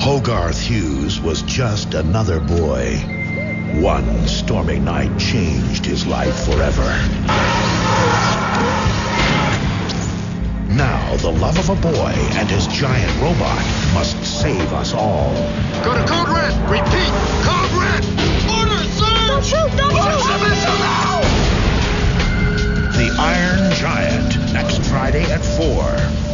Hogarth Hughes was just another boy. One stormy night changed his life forever. Now, the love of a boy and his giant robot must save us all. Go to code red! Repeat! Code red! Order, sir! Don't shoot! Don't shoot! Order, missile! The Iron Giant, next Friday at 4.